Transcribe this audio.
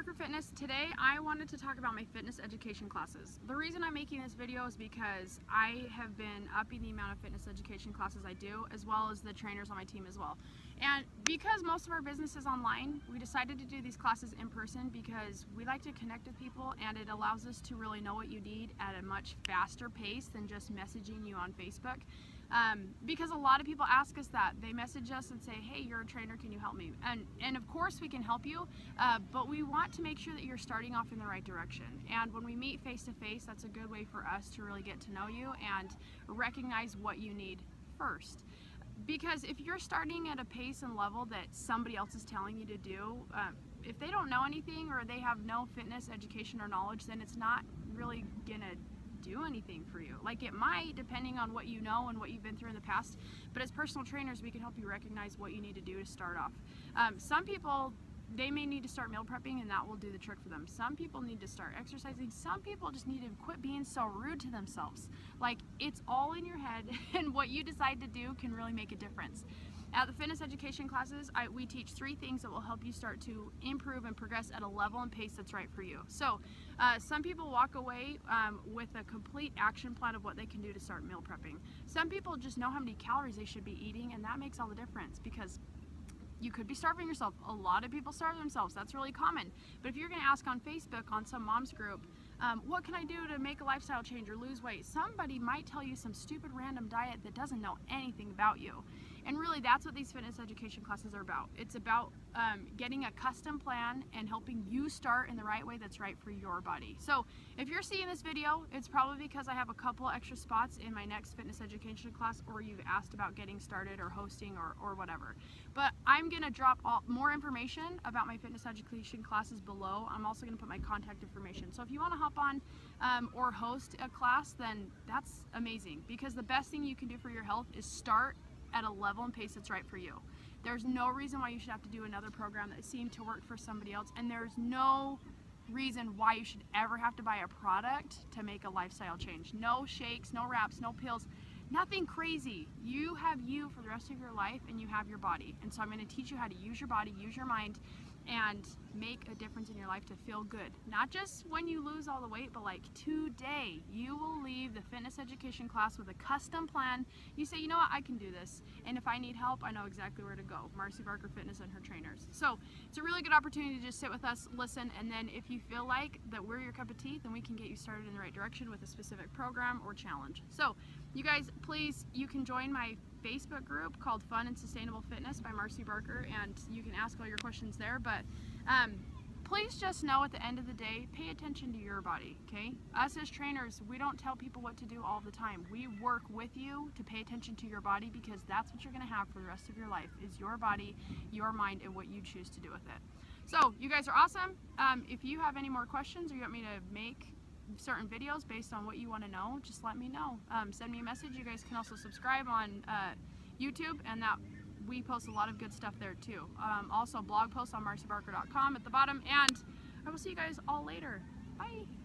Barker Fitness. Today I wanted to talk about my fitness education classes. The reason I'm making this video is because I have been upping the amount of fitness education classes I do as well as the trainers on my team as well. And because most of our business is online, we decided to do these classes in person because we like to connect with people and it allows us to really know what you need at a much faster pace than just messaging you on Facebook. Um, because a lot of people ask us that. They message us and say, hey, you're a trainer, can you help me? And, and of course we can help you, uh, but we want to make sure that you're starting off in the right direction. And when we meet face to face, that's a good way for us to really get to know you and recognize what you need first because if you're starting at a pace and level that somebody else is telling you to do, um, if they don't know anything or they have no fitness education or knowledge, then it's not really gonna do anything for you. Like it might, depending on what you know and what you've been through in the past. But as personal trainers, we can help you recognize what you need to do to start off. Um, some people they may need to start meal prepping and that will do the trick for them. Some people need to start exercising. Some people just need to quit being so rude to themselves. Like it's all in your head and what you decide to do can really make a difference. At the fitness education classes, I, we teach three things that will help you start to improve and progress at a level and pace that's right for you. So, uh, some people walk away um, with a complete action plan of what they can do to start meal prepping. Some people just know how many calories they should be eating, and that makes all the difference because you could be starving yourself. A lot of people starve themselves. That's really common. But if you're going to ask on Facebook on some mom's group, um, what can I do to make a lifestyle change or lose weight? Somebody might tell you some stupid random diet that doesn't know anything about you. And really, that's what these fitness education classes are about. It's about um, getting a custom plan and helping you start in the right way that's right for your body. So if you're seeing this video, it's probably because I have a couple extra spots in my next fitness education class or you've asked about getting started or hosting or, or whatever. But I'm going to drop all, more information about my fitness education classes below. I'm also going to put my contact information. So if you want to hop on um, or host a class, then that's amazing because the best thing you can do for your health is start at a level and pace that's right for you. There's no reason why you should have to do another program that seemed to work for somebody else, and there's no reason why you should ever have to buy a product to make a lifestyle change. No shakes, no wraps, no pills, nothing crazy. You have you for the rest of your life, and you have your body. And so I'm going to teach you how to use your body, use your mind, and make a difference in your life to feel good. Not just when you lose all the weight, but like today, you will leave the fitness education class with a custom plan. You say, you know what, I can do this. And if I need help, I know exactly where to go. Marci Barker Fitness and her trainers. So it's a really good opportunity to just sit with us, listen, and then if you feel like that we're your cup of tea, then we can get you started in the right direction with a specific program or challenge. So you guys, please, you can join my Facebook group called Fun and Sustainable Fitness by Marci Barker, and you can ask all your questions there. But um, please just know at the end of the day, pay attention to your body, okay? Us as trainers, we don't tell people what to do all the time. We work with you to pay attention to your body because that's what you're going to have for the rest of your life is your body, your mind, and what you choose to do with it. So, you guys are awesome. Um, if you have any more questions or you want me to make certain videos based on what you want to know, just let me know. Um, send me a message. You guys can also subscribe on uh, YouTube, and that we post a lot of good stuff there too. Um, also, blog posts on marcibarker.com at the bottom, and I will see you guys all later. Bye.